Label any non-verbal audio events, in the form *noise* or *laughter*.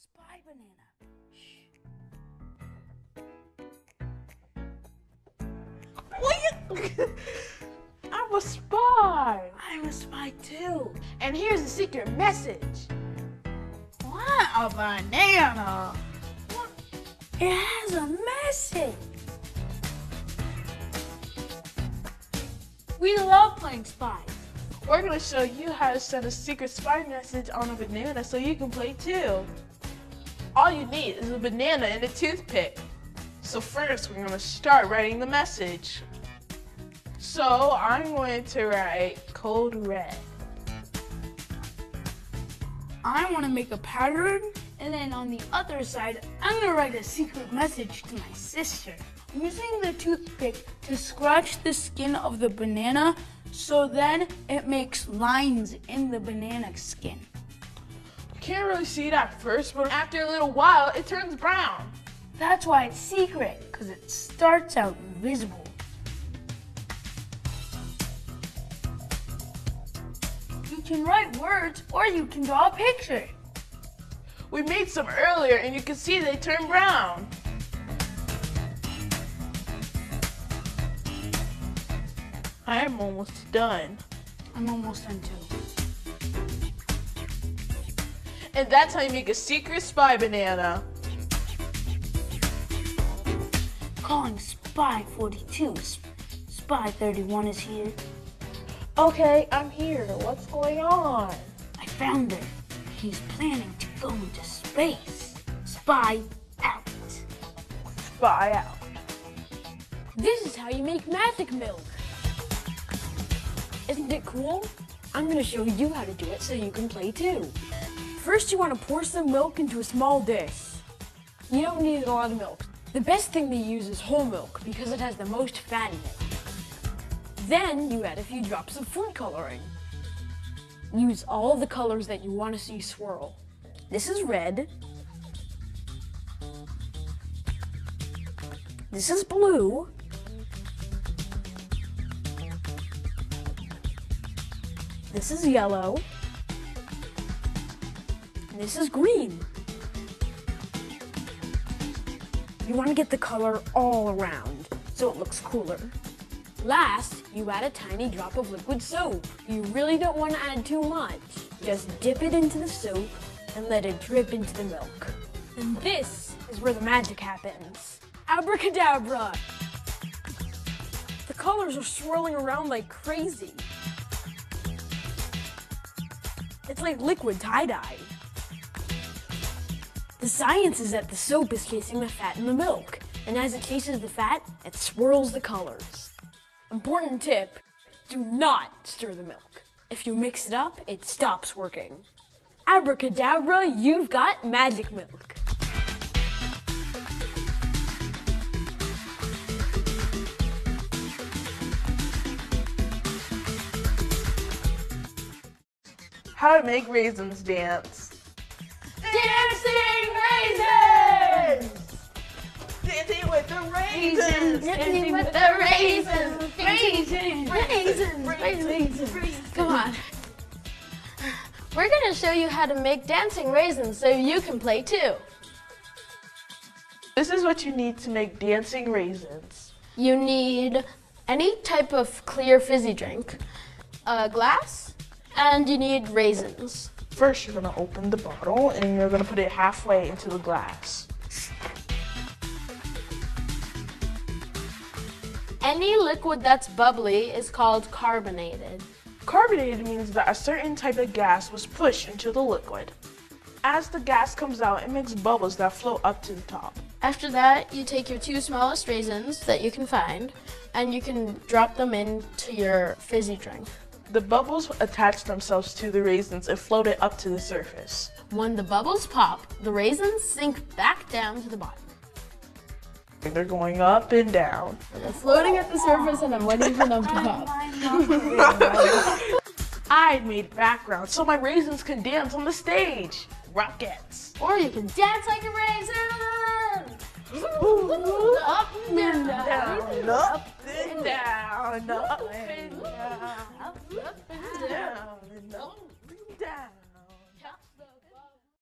Spy banana. Shh. *laughs* I'm a spy. I'm a spy too. And here's a secret message. What a banana. It has a message. We love playing spies. We're gonna show you how to send a secret spy message on a banana so you can play too. All you need is a banana and a toothpick. So first we're gonna start writing the message. So I'm going to write cold red. I want to make a pattern, and then on the other side, I'm going to write a secret message to my sister. Using the toothpick to scratch the skin of the banana, so then it makes lines in the banana skin. You can't really see it at first, but after a little while it turns brown. That's why it's secret, because it starts out invisible. You can write words or you can draw a picture. We made some earlier and you can see they turn brown. I am almost done. I'm almost done too. And that's how you make a secret spy banana. Calling Spy 42. Spy 31 is here. Okay, I'm here. What's going on? I found her. He's planning to go into space. Spy out. Spy out. This is how you make magic milk. Isn't it cool? I'm gonna show you how to do it so you can play too. First, you wanna pour some milk into a small dish. You don't need a lot of milk. The best thing to use is whole milk because it has the most fat in it. Then you add a few drops of food coloring. Use all the colors that you want to see swirl. This is red. This is blue. This is yellow. This is green. You want to get the color all around so it looks cooler. Last, you add a tiny drop of liquid soap. You really don't want to add too much. Just dip it into the soap and let it drip into the milk. And this is where the magic happens. Abracadabra! The colors are swirling around like crazy. It's like liquid tie-dye. The science is that the soap is chasing the fat in the milk, and as it chases the fat, it swirls the colors. Important tip, do not stir the milk. If you mix it up, it stops working. Abracadabra, you've got magic milk. How to make raisins dance. With the raisins. Dancing with the raisins! Raisins! Raisins! Raisins! Come on. We're gonna show you how to make dancing raisins so you can play too. This is what you need to make dancing raisins. You need any type of clear fizzy drink, a glass, and you need raisins. First, you're gonna open the bottle and you're gonna put it halfway into the glass. Any liquid that's bubbly is called carbonated. Carbonated means that a certain type of gas was pushed into the liquid. As the gas comes out, it makes bubbles that float up to the top. After that, you take your two smallest raisins that you can find, and you can drop them into your fizzy drink. The bubbles attach themselves to the raisins and float it up to the surface. When the bubbles pop, the raisins sink back down to the bottom. They're going up and down. They're floating at the surface, and I'm waiting for them to pop. *laughs* I made background so my raisins can dance on the stage. Rockets. Or you can dance like a raisin! Up and down. Down, up and down, up and down. Up, up and down. down.